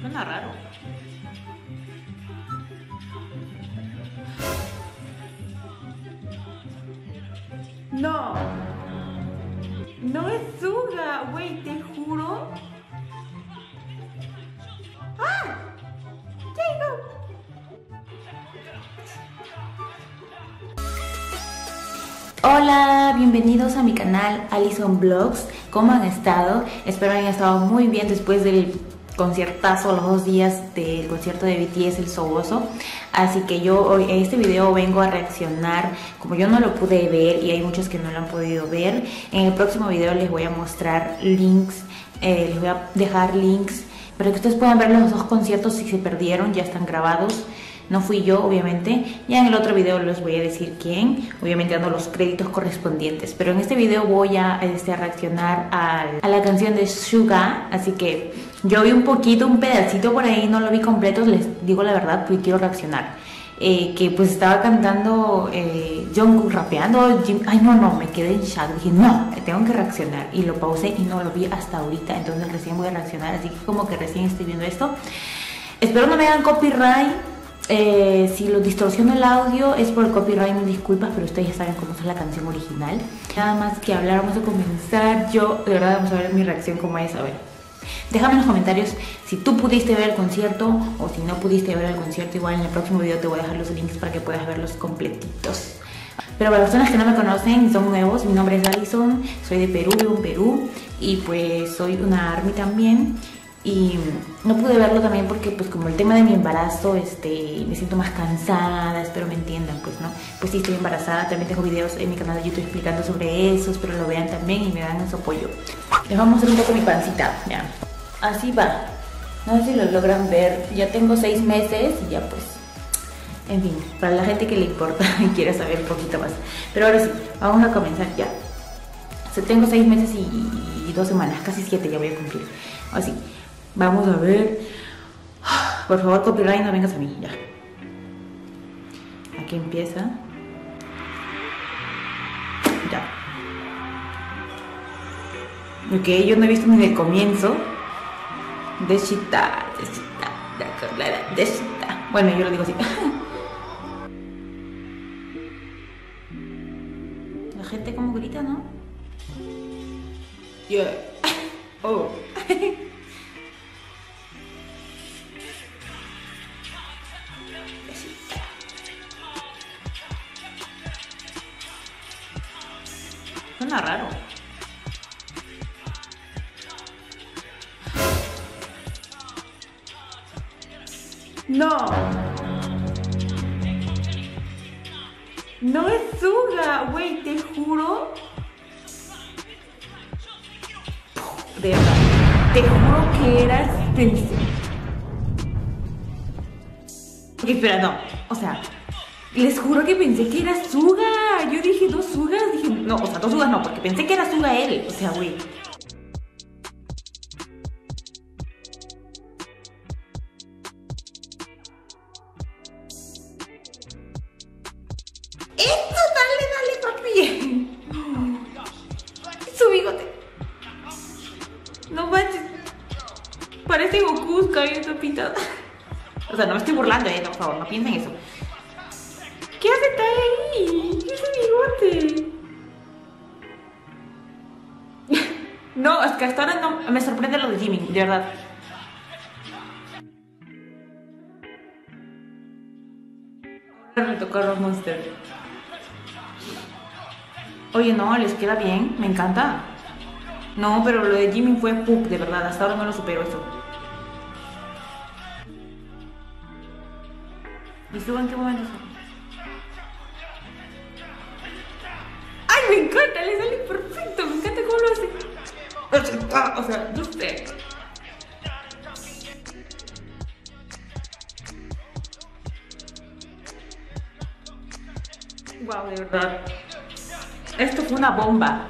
Suena raro. No. No es Suga, güey, te juro. ¡Ah! Hola, bienvenidos a mi canal Alison Vlogs. ¿Cómo han estado? Espero hayan estado muy bien después del conciertazo los dos días del concierto de BTS El Soboso así que yo en este video vengo a reaccionar como yo no lo pude ver y hay muchos que no lo han podido ver en el próximo video les voy a mostrar links eh, les voy a dejar links para que ustedes puedan ver los dos conciertos si se perdieron ya están grabados no fui yo, obviamente. Ya en el otro video les voy a decir quién. Obviamente dando los créditos correspondientes. Pero en este video voy a, este, a reaccionar a, la canción de Suga. Así que yo vi un poquito, un pedacito por ahí. No lo vi completo, les digo la verdad, porque quiero reaccionar. Eh, que pues estaba cantando eh, Jungkook rapeando. Ay, no, no, me quedé en shock. Dije, no, tengo que reaccionar. Y lo pausé y no lo vi hasta ahorita. Entonces recién voy a reaccionar. Así que como que recién estoy viendo esto. Espero no me hagan copyright eh, si lo distorsiono el audio es por el copyright, me disculpas, pero ustedes ya saben cómo es la canción original. Nada más que hablar, vamos a comenzar. Yo, de verdad, vamos a ver mi reacción como es. A ver, déjame en los comentarios si tú pudiste ver el concierto o si no pudiste ver el concierto. Igual en el próximo video te voy a dejar los links para que puedas verlos completitos. Pero para las personas que no me conocen y son nuevos, mi nombre es Alison, soy de Perú, vivo en Perú y pues soy una ARMY también y no pude verlo también porque pues como el tema de mi embarazo este me siento más cansada espero me entiendan pues no pues sí estoy embarazada también tengo videos en mi canal de youtube explicando sobre eso espero lo vean también y me dan su apoyo. Les vamos a hacer un poco mi pancita ya. Así va. No sé si lo logran ver ya tengo seis meses y ya pues. En fin para la gente que le importa y quiere saber un poquito más. Pero ahora sí vamos a comenzar ya. O tengo seis meses y dos semanas casi siete ya voy a cumplir. Así Vamos a ver. Por favor, copyright, no vengas a mí. Ya. Aquí empieza. Ya. Ok, yo no he visto ni el comienzo. Deshita, deshita, deshita. Bueno, yo lo digo así. La gente como grita, ¿no? Yeah. Oh. Suena raro. No. No es Suga, güey, te juro. De verdad. Te juro que eras. Ok, espera, no. O sea, les juro que pensé que era Suga. Yo dije dos Sugas. Dije, no, o sea, dos Sugas no, porque pensé que era Suga él. O sea, güey. ¡Esto! Dale, dale, papi. Su bigote. No manches. Parece Goku cayendo pintado. O sea, no me estoy burlando, eh, no, por favor, no piensen eso. No, es que hasta ahora no me sorprende lo de Jimmy, de verdad. Ahora me tocó los Monster. Oye, no, les queda bien, me encanta. No, pero lo de Jimmy fue pup, de verdad, hasta ahora no lo supero eso. ¿Y tú en qué momento me le sale perfecto, me encanta cómo lo hace. O sea, no sé. Wow, de verdad. Esto fue una bomba.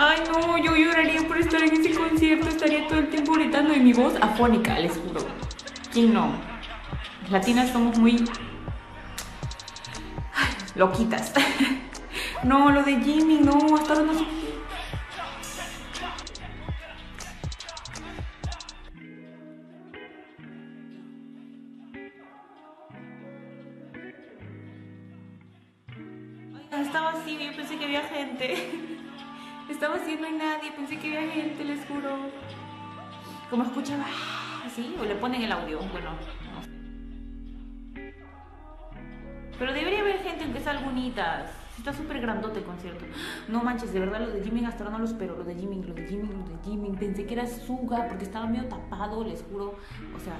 Ay, no, yo lloraría por estar en ese concierto. Estaría todo el tiempo gritando y mi voz afónica, les juro. ¿Quién no? Las latinas somos muy. Loquitas. no, lo de Jimmy, no, hasta ahora no. Estaba así, yo pensé que había gente. Estaba así, no hay nadie, pensé que había gente, les juro. Como escuchaba así, o le ponen el audio, bueno, no sé. Pero debería haber gente, aunque sea algunitas. Está súper grandote el concierto. No manches, de verdad, lo de hasta ahora no lo espero. Lo de Jimin, lo de Jimin, lo de Jimin. Pensé que era Suga porque estaba medio tapado, les juro. O sea.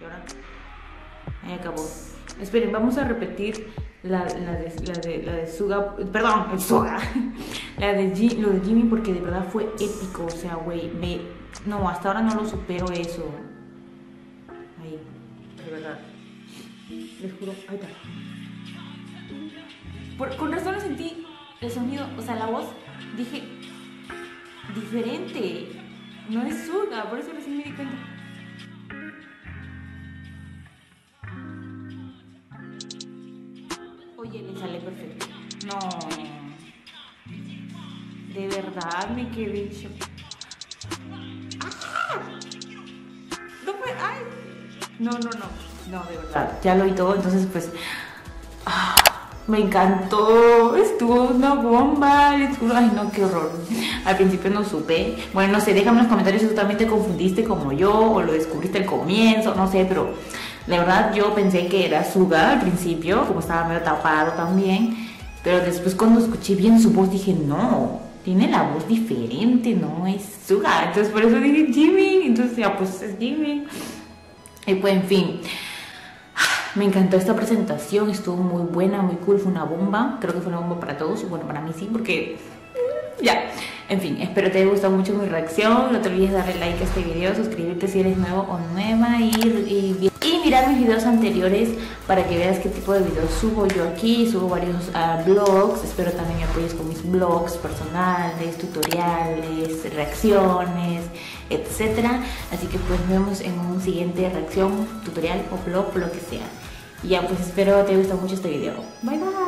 Y ahora. Ahí acabó. Esperen, vamos a repetir la, la, de, la, de, la de Suga, perdón, el Suga, la de G, lo de Jimmy porque de verdad fue épico, o sea, güey, me, no, hasta ahora no lo supero eso. Ahí, de verdad. Les juro, ahí está. Por, con razón sentí el sonido, o sea, la voz, dije, diferente, no es Suga, por eso recién me di cuenta. Oye, le sale perfecto. No. De verdad me quedé shock. ¡Ah! No. ¡Ay! No, no, no. No, de verdad. Ya lo oí todo, entonces pues. ¡ah! Me encantó, estuvo una bomba, ay no, qué horror. Al principio no supe. Bueno, no sé, déjame en los comentarios si tú también te confundiste como yo o lo descubriste al comienzo, no sé, pero la verdad yo pensé que era Suga al principio, como estaba medio tapado también, pero después cuando escuché bien su voz dije, no, tiene la voz diferente, no es Suga. Entonces por eso dije Jimmy, entonces ya pues es Jimmy. Y pues en fin. Me encantó esta presentación, estuvo muy buena, muy cool, fue una bomba. Creo que fue una bomba para todos, bueno, para mí sí, porque ya. En fin, espero te haya gustado mucho mi reacción. No te olvides darle like a este video, suscribirte si eres nuevo o nueva y, y, y mirar mis videos anteriores para que veas qué tipo de videos subo yo aquí. Subo varios uh, vlogs. Espero también me apoyes con mis vlogs personales, tutoriales, reacciones, etcétera. Así que pues nos vemos en un siguiente reacción, tutorial o vlog, lo que sea. Y ya pues espero te haya gustado mucho este video. Bye bye.